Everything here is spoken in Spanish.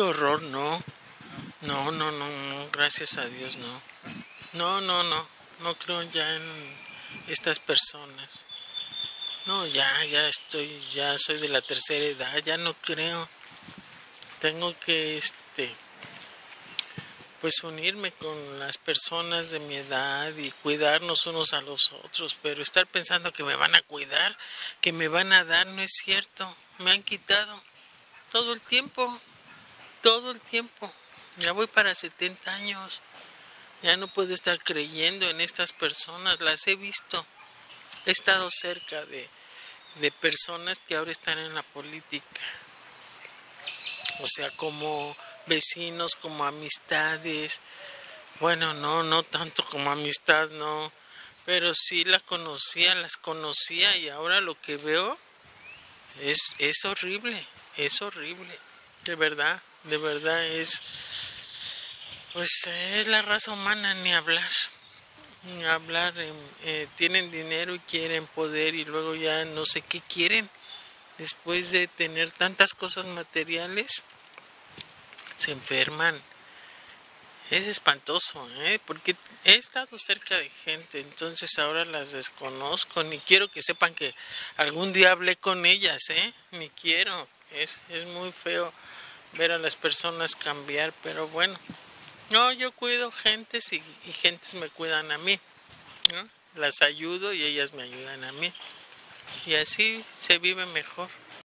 horror, no. No, no, no, no, gracias a Dios, no. No, no, no, no creo ya en estas personas. No, ya, ya estoy, ya soy de la tercera edad, ya no creo. Tengo que, este, pues unirme con las personas de mi edad y cuidarnos unos a los otros, pero estar pensando que me van a cuidar, que me van a dar, no es cierto. Me han quitado todo el tiempo, todo el tiempo. Ya voy para 70 años. Ya no puedo estar creyendo en estas personas, las he visto. He estado cerca de, de personas que ahora están en la política. O sea, como vecinos, como amistades. Bueno, no, no tanto como amistad, no. Pero sí las conocía, las conocía y ahora lo que veo es, es horrible, es horrible. De verdad, de verdad es pues es la raza humana ni hablar. Ni hablar, eh, eh, tienen dinero y quieren poder y luego ya no sé qué quieren. Después de tener tantas cosas materiales, se enferman. Es espantoso, ¿eh? porque he estado cerca de gente, entonces ahora las desconozco, ni quiero que sepan que algún día hablé con ellas, ¿eh? ni quiero. Es, es muy feo ver a las personas cambiar, pero bueno, no, yo cuido gentes y, gentes me cuidan a mí. Las ayudo y ellas me ayudan a mí. Y así se vive mejor.